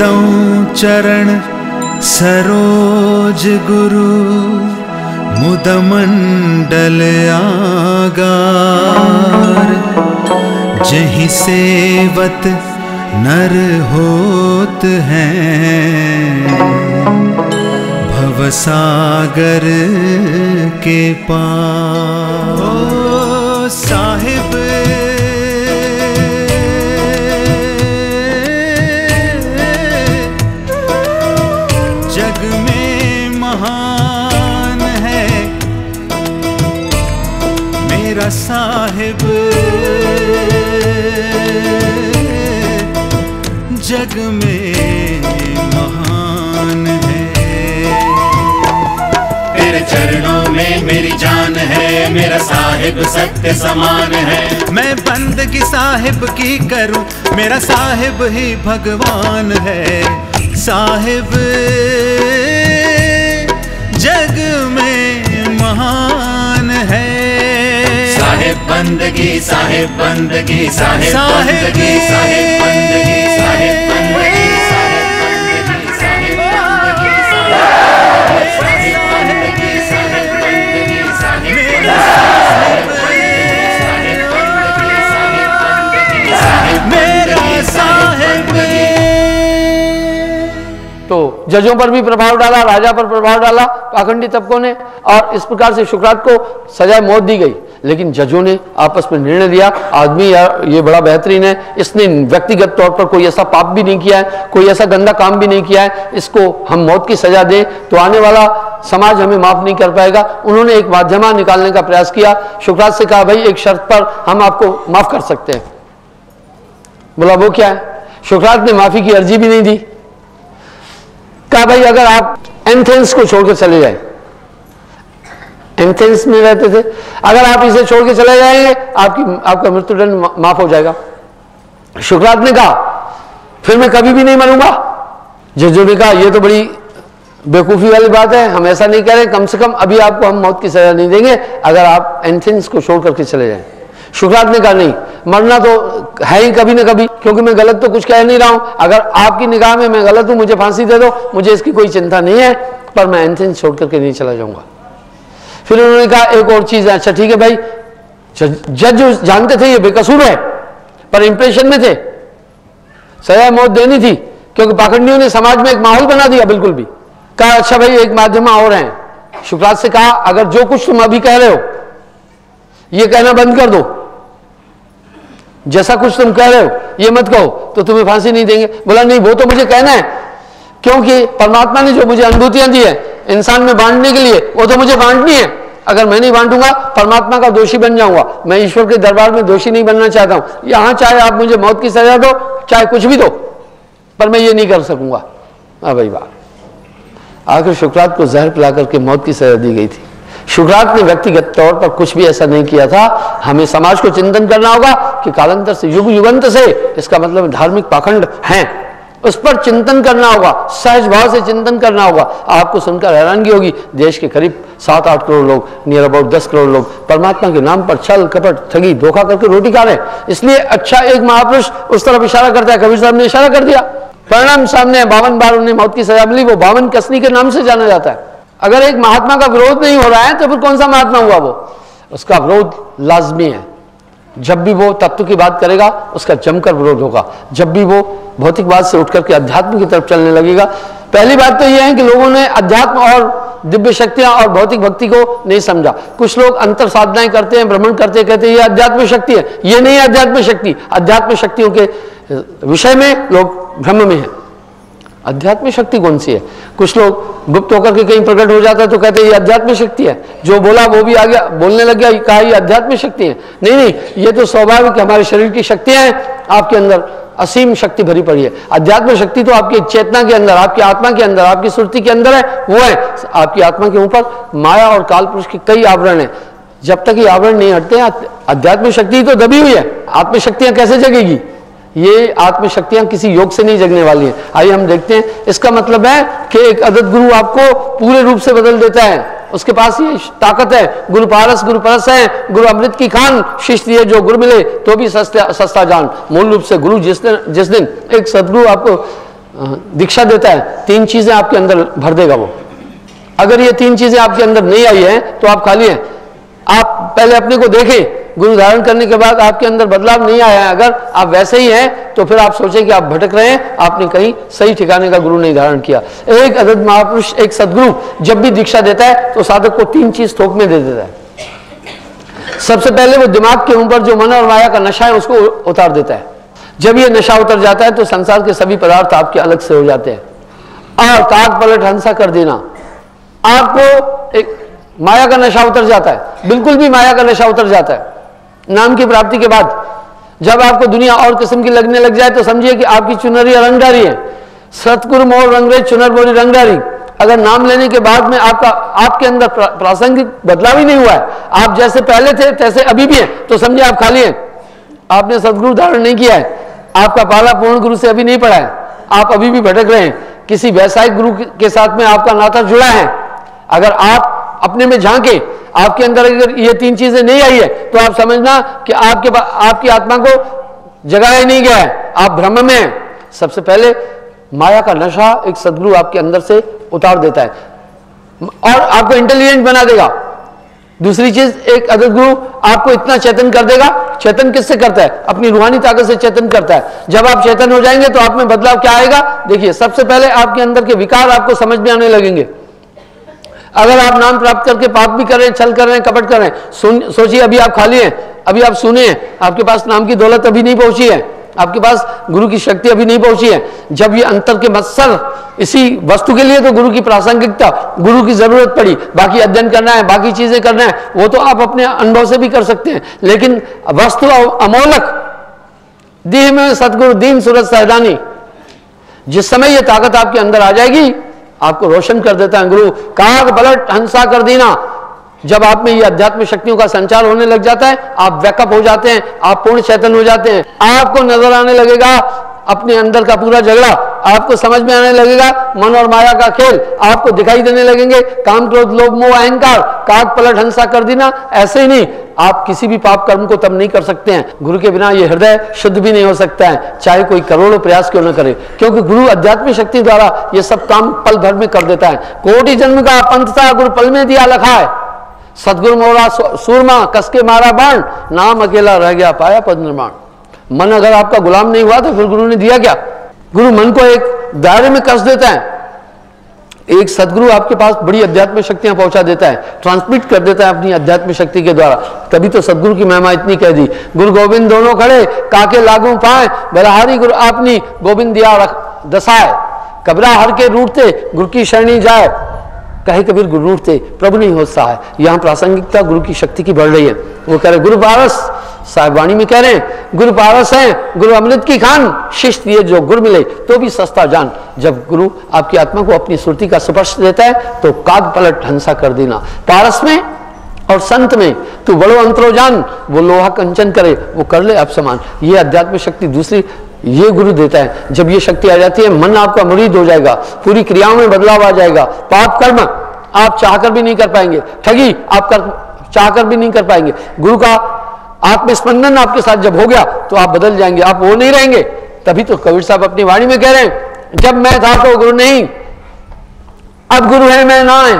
बंदों चरण सरोज गुरु मुदमंडल आगार। जही सेवत नर होत हैं भवसागर के पार। जग में महान है। तेरे चरणों में मेरी जान है मेरा साहिब सत्य समान है। मैं बंदगी साहिब की करूँ मेरा साहिब ही भगवान है। साहिब जग में महान है। साहिब बंदगी साहिब बंदगी साहिब साहिब बंदगी साहिब बंदगी तो जजों पर भी प्रभाव डाला, राजा पर प्रभाव डाला, पाखंडी तबकों ने, और इस प्रकार से शुक्रात को सजाए मौत दी गई। लेकिन जजों ने आपस में निर्णय लिया, आदमी यार ये बड़ा बेहतरीन है, इसने व्यक्तिगत तौर पर कोई ऐसा पाप भी नहीं किया है, कोई ऐसा गंदा काम भी नहीं किया है, इसको हम मौत की सजा दें तो आने वाला समाज हमें माफ़ नहीं कर पाएगा। उन्होंने एक माध्यमा निकालने का प्रयास किया, शुक्रात से कहा, भाई, एक शर्त पर हम आपको माफ़ कर सकते हैं। बोला, वो क्या है? शुक्रात ने माफ़ी की अर्जी भी नहीं दी। कहा, भाई, अगर आप एंथेंस को छोड़कर चले जाए। एंथेंस में रहते थे। अगर आप इसे छोड़ के चले जाएँगे आपकी, आपका मृत्युदंड माफ़ हो जाएगा। शुक्रात ने कहा, फिर मैं कभी भी नहीं मरूँगा। जजों ने कहा यह तो बड़ी बेवकूफ़ी वाली बात है। हम ऐसा नहीं कह रहे कम से कम अभी आपको हम मौत की सजा नहीं देंगे, अगर आप एंथेंस को छोड़ करके चले जाएँ। शुक्रात ने कहा, नहीं मरना तो है ही कभी ना कभी, क्योंकि मैं गलत तो कुछ कह नहीं रहा हूँ। अगर आपकी निगाह में मैं गलत हूँ, मुझे फांसी दे दो, मुझे इसकी कोई चिंता नहीं है, पर मैं एंथेंस छोड़ करके नहीं चला जाऊँगा। फिर उन्होंने कहा, एक और चीज़ है अच्छा ठीक है भाई, जज जानते थे ये बेकसूर है, पर इंप्रेशन में थे। सजा मौत देनी थी, क्योंकि पाखंडियों ने समाज में एक माहौल बना दिया बिल्कुल भी। कहा अच्छा भाई, एक माध्यमा और है। शुक्रात से कहा, अगर जो कुछ तुम अभी कह रहे हो, ये कहना बंद कर दो। जैसा कुछ तुम कह रहे हो, ये मत कहो तो तुम्हें फांसी नहीं देंगे। बोला, नहीं, वो तो मुझे कहना है, क्योंकि परमात्मा ने जो मुझे अनुभूतियाँ दी है इंसान में बांटने के लिए, वो तो मुझे बांटनी है। अगर मैं नहीं बांटूँगा, परमात्मा का दोषी बन जाऊँगा। मैं ईश्वर के दरबार में दोषी नहीं बनना चाहता हूँ। यहाँ चाहे आप मुझे मौत की सजा दो, चाहे कुछ भी दो, पर मैं ये नहीं कर सकूँगा। हाँ भाई वाह आखिर शुक्रात को जहर पिला करके मौत की सजा दी गई थी। शुक्रात ने व्यक्तिगत तौर पर कुछ भी ऐसा नहीं किया था। हमें समाज को चिंतन करना होगा कि कालांतर से, युग युगंत से इसका मतलब धार्मिक पाखंड हैं। उस पर चिंतन करना होगा, सहज भाव से चिंतन करना होगा। आपको सुनकर हैरानगी होगी, देश के करीब सात आठ करोड़ लोग नियर अबाउट दस करोड़ लोग, परमात्मा के नाम पर छल, कपट, ठगी, धोखा करके रोटी खा रहे इसलिए अच्छा एक महापुरुष उस तरफ़ इशारा करता है, कबीर साहब ने इशारा कर दिया। परिणाम सामने बावन बार उन्हें मौत की सजा मिली, वो बावन कसनी के नाम से जाना जाता है। अगर एक महात्मा का विरोध नहीं हो रहा है तो फिर कौन सा महात्मा हुआ वो? उसका विरोध लाजमी है। जब भी वो तत्व की बात करेगा, उसका जमकर विरोध होगा। जब भी वो भौतिकवाद से उठ करके अध्यात्म की तरफ़ चलने लगेगा, पहली बात तो यह है कि लोगों ने अध्यात्म और दिव्य शक्तियाँ और भौतिक भक्ति को नहीं समझा। कुछ लोग अंतर साधनाएँ करते हैं, भ्रमण करते कहते हैं, ये अध्यात्म शक्ति है। ये नहीं अध्यात्म शक्ति। अध्यात्म शक्तियों के विषय में लोग भ्रम में हैं। अध्यात्म शक्ति कौन सी है? कुछ लोग गुप्त होकर के कहीं प्रकट हो जाता है तो कहते हैं, ये अध्यात्म शक्ति है। जो बोला, वो भी आ गया। बोलने लग गया, कहा, ये अध्यात्म शक्ति है? नहीं नहीं, ये तो स्वाभाविक हमारे शरीर की शक्तियाँ हैं, आपके अंदर असीम शक्ति भरी पड़ी है। अध्यात्म शक्ति तो आपकी चेतना के अंदर, आपकी आत्मा के अंदर, आपकी सुरति के अंदर है, वो है। आपकी आत्मा के ऊपर माया और काल पुरुष के कई आवरण है। जब तक ये आवरण नहीं हटते हैं अध्यात्म शक्ति तो दबी हुई है। आत्मशक्तियाँ कैसे जगेगी? ये आत्मशक्तियाँ किसी योग से नहीं जगने वाली हैं। आइए हम देखते हैं। इसका मतलब है कि एक अदत गुरु आपको पूरे रूप से बदल देता है। उसके पास ये ताकत है। गुरु पारस, गुरु परस है। गुरु अमृत की खान शिष्य ये जो गुरु मिले तो भी सस्ता सस्ता जान। मूल रूप से गुरु जिस दिन जिस दिन एक सदगुरु आपको दीक्षा देता है, तीन चीज़ें आपके अंदर भर देगा वो। अगर ये तीन चीज़ें आपके अंदर नहीं आई हैं तो आप खाली हैं। आप पहले अपने को देखें, गुरु धारण करने के बाद आपके अंदर बदलाव नहीं आया है। अगर आप वैसे ही हैं तो फिर आप सोचें कि आप भटक रहे हैं, आपने कहीं सही ठिकाने का गुरु नहीं धारण किया। एक अदद महापुरुष, एक सदगुरु जब भी दीक्षा देता है तो साधक को तीन चीज़ थोक में दे देता है। सबसे पहले वो दिमाग के ऊपर जो मन और माया का नशा है, उसको उतार देता है। जब ये नशा उतर जाता है तो संसार के सभी पदार्थ आपके अलग से हो जाते हैं। और ताक पलट, हंसा कर देना। आपको एक माया का नशा उतर जाता है। बिल्कुल भी माया का नशा उतर जाता है। नाम की प्राप्ति के बाद जब आपको दुनिया और किस्म की लगने लग जाए तो समझिए कि आपकी चुनरी रंगदारी है। सतगुरु मोर रंगरे चुनर बोरी रंगदारी अगर नाम लेने के बाद में आपका, आपके अंदर प्रासंगिक बदलाव ही नहीं हुआ है। आप जैसे पहले थे, तैसे अभी भी हैं। तो समझिए आप खाली हैं। आपने सदगुरु धारण नहीं किया है। आपका पाला पूर्ण गुरु से अभी नहीं पढ़ा है। आप अभी भी भटक रहे हैं। किसी व्यवसायिक गुरु के साथ में आपका नाता जुड़ा है। अगर आप अपने में झांके, आपके अंदर अगर ये तीन चीज़ें नहीं आई है तो आप समझना कि आपके आपकी आत्मा को जगाया नहीं गया है। आप भ्रम में हैं। सबसे पहले माया का नशा एक सदगुरु आपके अंदर से उतार देता है। और आपको इंटेलिजेंट बना देगा। दूसरी चीज़, एक अदर गुरु आपको इतना चेतन कर देगा। चेतन किससे करता है? अपनी रूहानी ताकत से चेतन करता है। जब आप चेतन हो जाएँगे तो आप में बदलाव क्या आएगा? देखिए, सबसे पहले आपके अंदर के विकार आपको समझ में आने लगेंगे। अगर आप नाम प्राप्त करके पाप भी कर रहे हैं छल कर रहे हैं, कपट कर रहे हैं सोचिए, अभी आप खाली हैं, अभी आप सुने हैं, आपके पास नाम की दौलत अभी नहीं पहुँची है, आपके पास गुरु की शक्ति अभी नहीं पहुँची है, जब ये अंतर के मत्सर, इसी वस्तु के लिए तो गुरु की प्रासंगिकता, गुरु की ज़रूरत पड़ी, बाकी अध्ययन करना है, बाकी चीज़ें करना है, वो तो आप अपने अनुभव से भी कर सकते हैं, लेकिन वस्तु अमोलक, देह में सतगुरु दीन सूरज सहदानी, जिस समय ये ताकत आपके अंदर आ जाएगी आपको रोशन कर देता है, गुरु, काग, बलट, हंसा कर देना। जब आप में ये अध्यात्म शक्तियों का संचार होने लग जाता है, आप वैकअप हो जाते हैं, आप पूर्ण चैतन्य हो जाते हैं। आपको नज़र आने लगेगा, अपने अंदर का पूरा झगड़ा। आपको समझ में आने लगेगा, मन और माया का खेल आपको दिखाई देने लगेंगे। काम क्रोध, लोभ, मोह, अहंकार, काग, पलट, हंसा कर देना, ऐसे ही नहीं। आप किसी भी पाप कर्म को तब नहीं कर सकते हैं। गुरु के बिना ये हृदय शुद्ध भी नहीं हो सकता है, चाहे कोई करोड़ों प्रयास क्यों न करे। क्योंकि गुरु अध्यात्मिक शक्ति द्वारा ये सब काम पल भर में कर देता है। कोटि जन्म का पंथ था गुरु पल में दिया लखा है। सदगुरु मोरा सूरमा कसके मारा बाण, नाम अकेला रह गया पाया पद निर्माण। मन अगर आपका गुलाम नहीं हुआ तो फिर गुरु ने दिया क्या? गुरु मन को एक दायरे में कस देता है। एक सदगुरु आपके पास बड़ी अध्यात्मिक शक्तियाँ पहुँचा देता है ट्रांसमिट कर देता है अपनी अध्यात्मिक शक्ति के द्वारा। तभी तो सदगुरु की महिमा इतनी कह दी, गुरु गोविंद, दोनों खड़े, काके लागू पाए, बलहारी गुरु आपनी गोविंद दिया रख, दसाए। कबरा हर के रूटते गुरु की शरणी जाए कहे कबीर गुरु थे, प्रभु नहीं हो सहाय यहाँ प्रासंगिकता गुरु की शक्ति की बढ़ रही है। वो कह रहे गुरु पारस साहबवाणी में कह रहे हैं गुरु पारस है, गुरु अमृत की खान, शिष्ट दिए जो गुरु मिले तो भी सस्ता जान। जब गुरु आपकी आत्मा को अपनी सुरती का स्पर्श देता है तो काग पलट हंसा कर देना। पारस में और संत में, तू बड़ो अंतरो जान, वो लोहा कंचन करे, वो कर ले आप समान। ये अध्यात्म शक्ति दूसरी ये गुरु देता है। जब ये शक्ति आ जाती है, मन आपका मुरीद हो जाएगा, पूरी क्रियाओं में बदलाव आ जाएगा। पाप कर्म आप चाहकर भी नहीं कर पाएँगे। ठगी आप कर, चाहकर भी नहीं कर पाएँगे। गुरु का आत्मस्पंदन आपके साथ जब हो गया तो आप बदल जाएँगे। आप वो नहीं रहेंगे। तभी तो कबीर साहब अपनी वाणी में कह रहे हैं, जब मैं था तो गुरु नहीं। अब गुरु है, मैं ना है।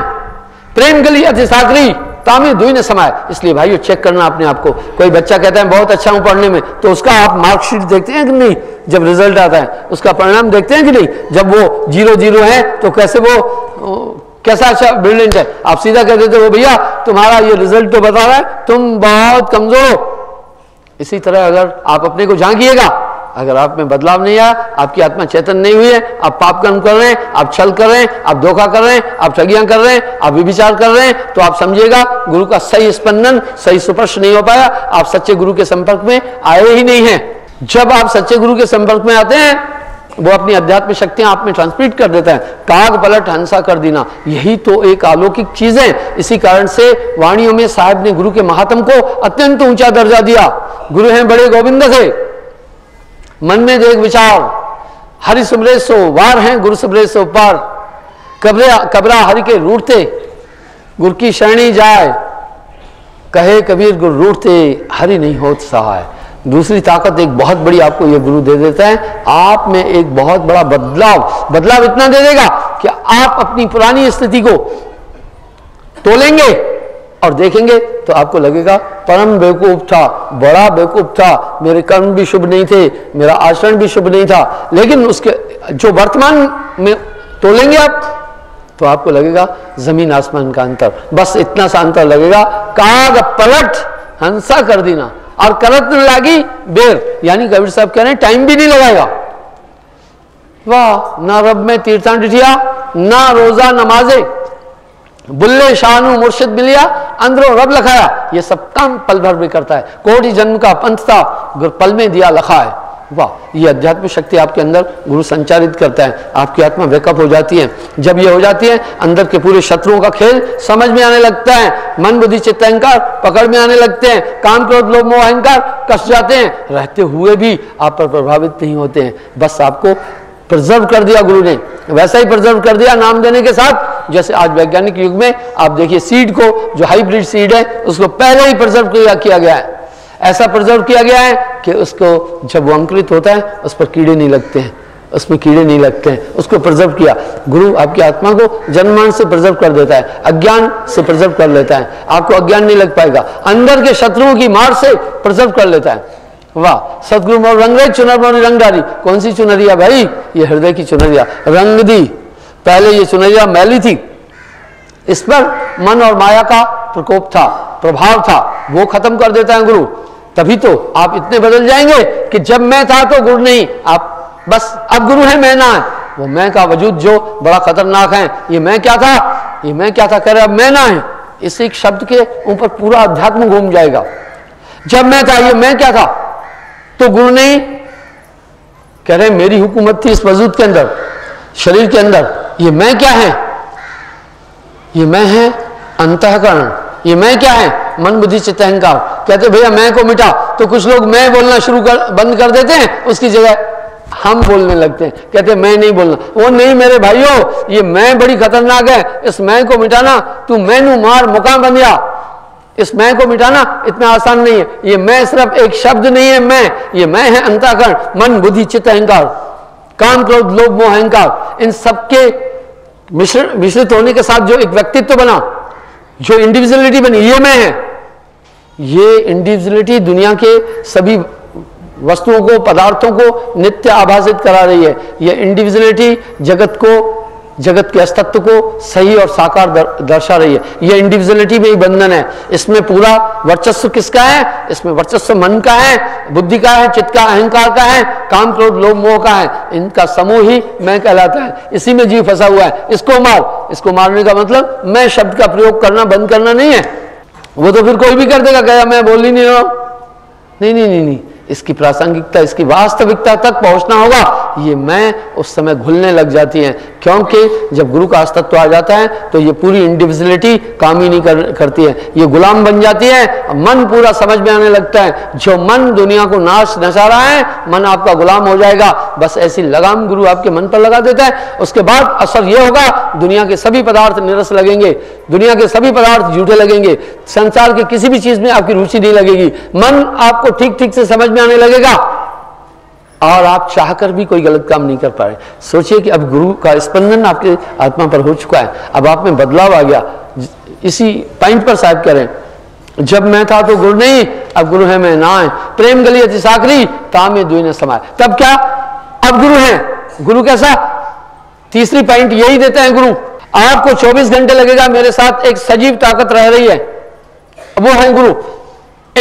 प्रेम गली अति साकरी तामी दुई ने समाये। इसलिए भाइयों चेक करना अपने आप को। कोई बच्चा कहता है, बहुत अच्छा हूँ पढ़ने में। तो उसका आप मार्कशीट देखते हैं कि नहीं? जब रिज़ल्ट आता है, उसका परिणाम देखते हैं कि नहीं? जब वो ज़ीरो ज़ीरो है तो कैसे वो कैसा अच्छा ब्रिलियंट है? आप सीधा कह देते हो भैया, तुम्हारा ये रिज़ल्ट तो बता रहा है, तुम बहुत कमज़ोर हो। इसी तरह अगर आप अपने को झांकिएगा अगर आप में बदलाव नहीं आया, आपकी आत्मा चेतन नहीं हुई है, आप पाप कर्म कर रहे हैं, आप छल कर रहे हैं, आप धोखा कर रहे हैं, आप ठगियाँ कर रहे हैं, आप विचार कर रहे हैं तो आप समझिएगा, गुरु का सही स्पंदन, सही स्पर्श नहीं हो पाया। आप सच्चे गुरु के संपर्क में आए ही नहीं है। जब आप सच्चे गुरु के संपर्क में आते हैं, वो अपनी अध्यात्म शक्तियाँ आप में ट्रांसमिट कर देता है। काग पलट हंसा कर देना, यही तो एक अलौकिक चीज़ है। इसी कारण से वाणियों में साहब ने गुरु के महात्म को अत्यंत ऊँचा दर्जा दिया। गुरु हैं बड़े गोविंद से मन में देख विचार, हरि सुमरे सो, वार हैं, गुरु सुमरे सो, पार। कबरे, कबरा हरि के रूठते, गुरु की शरणी जाए। कहे कबीर, गुरु रूठते, हरि नहीं होत सहाय। दूसरी ताकत एक बहुत बड़ी आपको ये गुरु दे देता है। आप में एक बहुत बड़ा बदलाव बदलाव इतना दे देगा कि आप अपनी पुरानी स्थिति को तोलेंगे और देखेंगे तो आपको लगेगा, परम बेवकूफ़ था, बड़ा बेवकूफ़ था, मेरे कर्म भी शुभ नहीं थे, मेरा आचरण भी शुभ नहीं था, लेकिन उसके, जो वर्तमान में तोलेंगे आप तो आपको लगेगा, ज़मीन आसमान का अंतर, बस इतना सा अंतर लगेगा, काग पलट, हंसा कर देना, और करत लागी बेर, यानी कबीर साहब कह रहे टाइम भी नहीं लगाएगा। वाह, ना रब में तीर्थांत डिठिया ना रोजा नमाजे, बुल्ले शाहनु मुर्शिद मिलिया अंदरों रब लखाया, ये सब काम पल भर में करता है। कोटि जन्म का पंथ था पल में दिया लखा है। वाह, ये अध्यात्म शक्ति आपके अंदर गुरु संचारित करता है। आपकी आत्मा वेकअप हो जाती है। जब ये हो जाती है, अंदर के पूरे शत्रुओं का खेल समझ में आने लगता है। मन, बुद्धि, चित्त, अहंकार पकड़ में आने लगते हैं। काम क्रोध, लोभ, मोह, अहंकार कस जाते हैं। रहते हुए भी आप पर प्रभावित नहीं होते हैं। बस आपको प्रिजर्व कर दिया गुरु ने। वैसा ही प्रिजर्व कर दिया नाम देने के साथ जैसे आज वैज्ञानिक युग में आप देखिए सीड को जो हाइब्रिड सीड है उसको पहले ही प्रिजर्व किया, किया गया है। ऐसा प्रिजर्व किया गया है कि उसको जब वो अंकुरित होता है उस पर कीड़े नहीं लगते हैं। उसमें कीड़े नहीं लगते हैं। उसको प्रिजर्व किया। गुरु आपकी आत्मा को जन्मान से प्रिजर्व कर देता है अज्ञान से प्रिजर्व कर लेता है। आपको अज्ञान नहीं लग पाएगा। अंदर के शत्रुओं की मार से प्रिजर्व कर लेता है। वाह सदगुरु रंग रही चुनर मोरी रंग डाली। कौन सी चुनरिया भाई? ये हृदय की चुनरिया। रंग दी। पहले ये सुनैया मैली थी। इस पर मन और माया का प्रकोप था, प्रभाव था, वो खत्म कर देता है गुरु। तभी तो आप इतने बदल जाएँगे कि जब मैं था तो गुरु नहीं, आप बस अब गुरु है, मैं ना है। वो मैं का वजूद जो बड़ा खतरनाक है, ये मैं क्या था? ये मैं क्या था? कह रहे, अब मैं ना है। इस एक शब्द के ऊपर पूरा अध्यात्म घूम जाएगा। जब मैं था, ये मैं क्या था? तो गुरु नहीं। कह रहे, मेरी हुकूमत थी इस वजूद के अंदर, शरीर के अंदर। ये मैं क्या है? ये मैं है अंतकरण। ये मैं क्या है? मन, बुद्धि, चित्त, अहंकार। कहते भैया, मैं को मिटा तो कुछ लोग मैं बोलना शुरू कर, बंद कर देते हैं, उसकी जगह हम बोलने लगते हैं। कहते मैं नहीं बोलना। वो, नहीं मेरे भाइयों, ये मैं बड़ी खतरनाक है। इस मैं को मिटाना, तू मैनू मार, मुकाम बन गया इस मैं को मिटाना इतना आसान नहीं है। ये मैं सिर्फ़ एक शब्द नहीं है, मैं, ये मैं है अंताकरण। मन, बुद्धि, चित्त, अहंकार। काम, क्रोध, लोभ, मोह, अहंकार। इन सबके मिश्र, मिश्रित होने के साथ जो एक व्यक्तित्व बना, जो इंडिविजुअलिटी बनी, ये मैं है। ये इंडिविजुअलिटी दुनिया के सभी वस्तुओं को, पदार्थों को नित्य आभाषित करा रही है। यह इंडिविजुअलिटी जगत को जगत के अस्तित्व को सही और साकार दर्शा रही है। यह इंडिविजुअलिटी में ही बंधन है। इसमें पूरा वर्चस्व किसका है? इसमें वर्चस्व मन का है, बुद्धि का है, चित्त का, अहंकार का है, काम क्रोध, लोभ, मोह का है। इनका समूह ही मैं कहलाता है। इसी में जीव फंसा हुआ है। इसको मार। इसको मारने का मतलब मैं शब्द का प्रयोग करना, बंद करना नहीं है। वो तो फिर कोई भी कर देगा क्या मैं बोल ही नहीं रहा नहीं नहीं नहीं नहीं। इसकी प्रासंगिकता, इसकी वास्तविकता तक पहुँचना होगा। ये मैं उस समय घुलने लग जाती हैं। क्योंकि जब गुरु का अस्तित्व आ जाता है तो ये पूरी इंडिविजुअलिटी काम ही नहीं कर, करती है। ये गुलाम बन जाती है मन पूरा समझ में आने लगता है। जो मन दुनिया को नाश नचा रहा है मन आपका गुलाम हो जाएगा। बस ऐसी लगाम गुरु आपके मन पर लगा देता है। उसके बाद असर यह होगा दुनिया के सभी पदार्थ निरस लगेंगे। दुनिया के सभी पदार्थ झूठे लगेंगे। संसार के किसी भी चीज़ में आपकी रुचि नहीं लगेगी। मन आपको ठीक ठीक से समझ में आने लगेगा। और आप चाहकर भी कोई गलत काम नहीं कर पा रहे। सोचिए कि अब गुरु का स्पंदन आपके आत्मा पर हो चुका है। अब आप में बदलाव आ गया। इसी पॉइंट पर साहब करें जब मैं था तो गुरु नहीं, अब गुरु है, मैं ना है। प्रेम गली अति साकरी तामे दुई ने समाये। तब क्या? अब गुरु है। गुरु कैसा? तीसरी पॉइंट यही देते हैं गुरु। आपको 24 घंटे लगेगा, मेरे साथ एक सजीव ताकत रह रही है। वो है गुरु।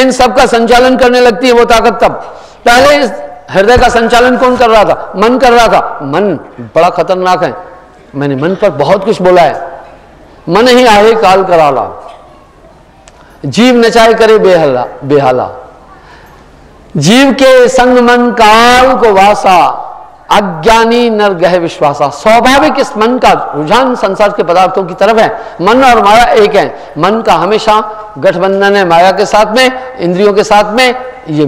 इन सब का संचालन करने लगती है वो ताकत तब। पहले हृदय का संचालन कौन कर रहा था? मन कर रहा था। मन बड़ा खतरनाक है। मैंने मन पर बहुत कुछ बोला है। मन ही आहे काल कराला। जीव नचाए करे बेहला, बेहाला। जीव के संग मन काल को वासा। अज्ञानी नर गह विश्वासा। स्वाभाविक इस मन का रुझान संसार के पदार्थों की तरफ़ है। मन और माया एक है। मन का हमेशा गठबंधन है माया के साथ में, इंद्रियों के साथ में। ये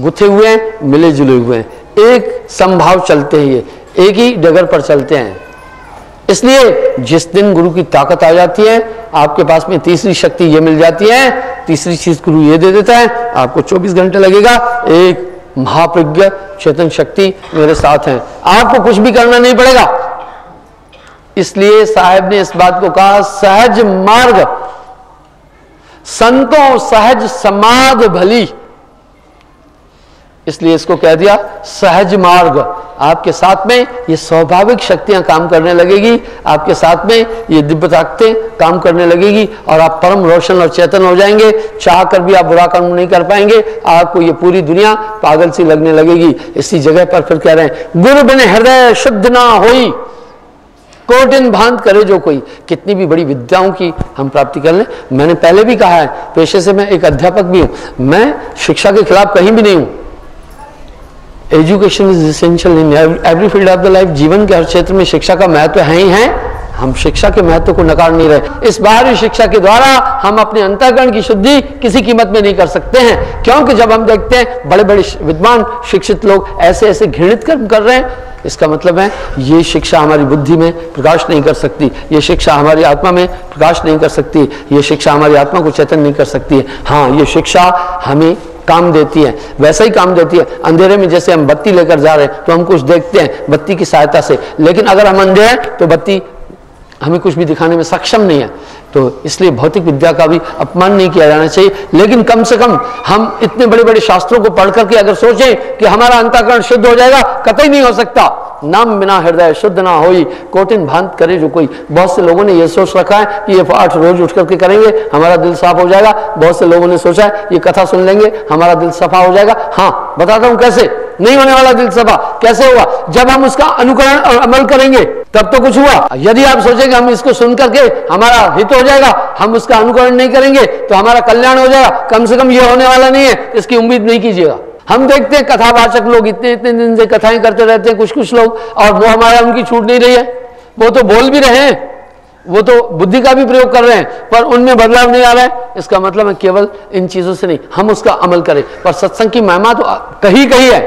गुथे हुए हैं, मिले जुले हुए हैं। एक संभाव चलते हैं एक ही डगर पर चलते हैं। इसलिए जिस दिन गुरु की ताकत आ जाती है, आपके पास में तीसरी शक्ति ये मिल जाती है, तीसरी चीज़ गुरु ये दे देता है, आपको 24 घंटे लगेगा। एक महाप्रज्ञ चेतन शक्ति मेरे साथ है। आपको कुछ भी करना नहीं पड़ेगा। इसलिए साहब ने इस बात को कहा, सहज मार्ग। संतों सहज समाध भली। इसलिए इसको कह दिया, सहज मार्ग। आपके साथ में ये स्वाभाविक शक्तियाँ काम करने लगेगी, आपके साथ में ये दिव्य ताकतें काम करने लगेगी और आप परम रोशन और चेतन हो जाएँगे। चाह कर भी आप बुरा कर्म नहीं कर पाएँगे, आपको ये पूरी दुनिया पागल सी लगने लगेगी। इसी जगह पर फिर कह रहे हैं, गुरु बिन हृदय शुद्ध ना होई। कोटिन भांत करे जो कोई। कितनी भी बड़ी विद्याओं की हम प्राप्ति कर लें। मैंने पहले भी कहा है, पेशे से मैं एक अध्यापक भी हूँ। मैं शिक्षा के खिलाफ कहीं भी नहीं हूँ। Education is essential in every field of the life जीवन के हर क्षेत्र में शिक्षा का महत्व है ही है। हम शिक्षा के महत्व को नकार नहीं रहे। इस बाहरी शिक्षा के द्वारा हम अपने अंतःकरण की शुद्धि किसी कीमत में नहीं कर सकते हैं। क्योंकि जब हम देखते हैं बड़े बड़े विद्वान, शिक्षित लोग ऐसे ऐसे घृणित कर्म कर रहे हैं, इसका मतलब है, ये शिक्षा हमारी बुद्धि में प्रकाश नहीं कर सकती। ये शिक्षा हमारी आत्मा में प्रकाश नहीं कर सकती। ये शिक्षा हमारी आत्मा को चेतन नहीं कर सकती। है, ये शिक्षा हमें काम देती है, वैसा ही काम देती है। अंधेरे में जैसे हम बत्ती लेकर जा रहे हैं तो हम कुछ देखते हैं बत्ती की सहायता से। लेकिन अगर हम अंधे हैं तो बत्ती हमें कुछ भी दिखाने में सक्षम नहीं है। तो इसलिए भौतिक विद्या का भी अपमान नहीं किया जाना चाहिए। लेकिन कम से कम हम इतने बड़े बड़े शास्त्रों को पढ़ करके अगर सोचें कि हमारा अंतःकरण शुद्ध हो जाएगा, कतई नहीं हो सकता। नाम बिना हृदय शुद्ध ना हो कोटिन भांत करे जो कोई। बहुत से लोगों ने यह सोच रखा है कि ये पाठ रोज उठ करके करेंगे, हमारा दिल साफ़ हो जाएगा। बहुत से लोगों ने सोचा है, ये कथा सुन लेंगे, हमारा दिल सफ़ा हो जाएगा। हाँ बताता हूँ कैसे? नहीं होने वाला दिल सफ़ा कैसे हुआ? जब हम उसका अनुकरण और अमल करेंगे, तब तो कुछ हुआ। यदि आप सोचेंगे हम इसको सुन करके हमारा हित हो जाएगा, हम उसका अनुकरण नहीं करेंगे तो हमारा कल्याण हो जाएगा। कम से कम ये होने वाला नहीं है इसकी उम्मीद नहीं कीजिएगा। हम देखते हैं, कथावाचक लोग इतने इतने दिन से कथाएँ करते रहते हैं कुछ कुछ लोग, और वो हमारा उनकी छूट नहीं रही है। वो तो बोल भी रहे हैं, वो तो बुद्धि का भी प्रयोग कर रहे हैं, पर उनमें बदलाव नहीं आ रहा है। इसका मतलब है केवल इन चीज़ों से नहीं, हम उसका अमल करें। पर सत्संग की महिमा तो कहीं कहीं है।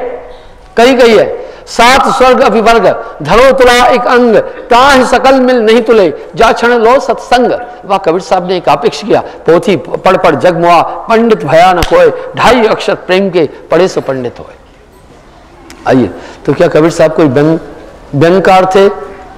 कहीं कहीं है। सात स्वर्ग अभिवर्ग, धरो तुला एक अंग ताह सकल मिल नहीं तुले, जा क्षण लो सत्संग। वह, कबीर साहब ने एक अपेक्ष किया। पोथी पढ़ पढ़ जगमुआ पंडित भयानक होए ढाई अक्षर प्रेम के पढ़े से पंडित होए। आइए तो क्या कबीर साहब कोई व्यंग, व्यंगकार थे,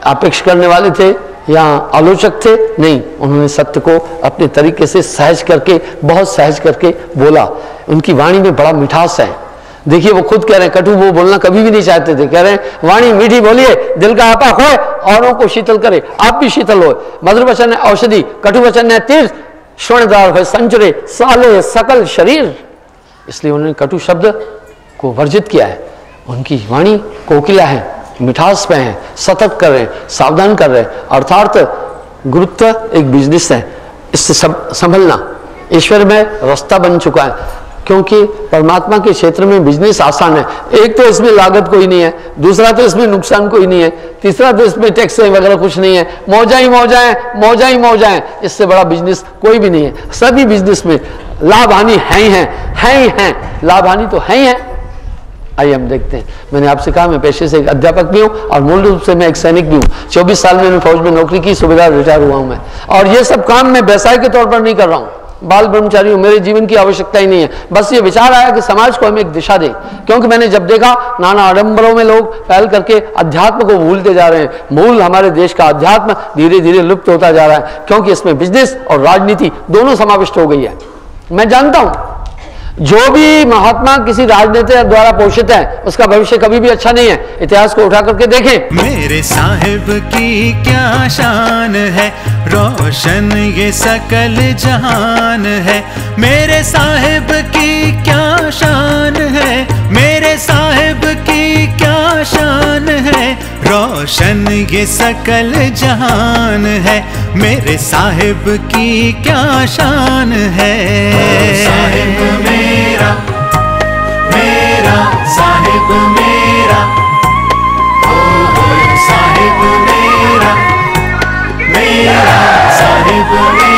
अपेक्ष करने वाले थे, या आलोचक थे? नहीं, उन्होंने सत्य को अपने तरीके से सहज करके, बहुत सहज करके बोला। उनकी वाणी में बड़ा मिठास है। देखिए वो खुद कह रहे हैं, कटु, वो बोलना कभी भी नहीं चाहते थे। कह रहे हैं, वाणी मीठी बोलिए, दिल का आपा खोए, औरों को शीतल करे, आप भी शीतल हो। मधुर वचन है औषधि, कटु वचन है तीर्थ स्वर्णदार है संचरे साले सकल शरीर। इसलिए उन्होंने कटु शब्द को वर्जित किया है। उनकी वाणी कोकिला है, मिठास पे है सतर्क कर रहे हैं, सावधान कर रहे हैं। अर्थात गुरुत्व एक बिज़नेस है। इससे संभलना, ईश्वर में रास्ता बन चुका है। क्योंकि परमात्मा के क्षेत्र में बिज़नेस आसान है। एक तो इसमें लागत कोई नहीं है, दूसरा तो इसमें नुकसान कोई नहीं है, तीसरा तो इसमें टैक्स वगैरह कुछ नहीं है। मौजा ही मौजा है मौजा ही मौजा है, इससे बड़ा बिज़नेस कोई भी नहीं है। सभी बिज़नेस में लाभ हानि है ही है है ही है। लाभ हानि तो है ही है। आइए हम देखते हैं। मैंने आपसे कहा, मैं पेशे से एक अध्यापक भी हूँ और मूल रूप से मैं एक सैनिक भी हूँ। चौबीस साल मैंने फौज में नौकरी की सुविधा रिटायर हुआ हूँ मैं। और ये सब काम मैं व्यवसाय के तौर पर नहीं कर रहा हूँ। बाल ब्रह्मचारी हूँ, मेरे जीवन की आवश्यकता ही नहीं है। बस ये विचार आया कि समाज को हमें एक दिशा दे। क्योंकि मैंने जब देखा, नाना आडम्बरों में लोग पहल करके अध्यात्म को भूलते जा रहे हैं। मूल हमारे देश का अध्यात्म धीरे धीरे लुप्त होता जा रहा है, क्योंकि इसमें बिज़नेस और राजनीति दोनों समाविष्ट हो गई है। मैं जानता हूँ जो भी महात्मा किसी राजनेता द्वारा पोषित है, उसका भविष्य कभी भी अच्छा नहीं है। इतिहास को उठा करके देखें। मेरे साहेब की क्या शान है? रोशन ये सकल जहान है। मेरे साहेब की क्या शान है? मेरे साहेब की क्या शान रोशन ये सकल जहान है। मेरे साहिब की क्या शान है? साहिब मेरा मेरा, साहिब मेरा। ओ साहिब मेरा मेरा, साहिब मेरा।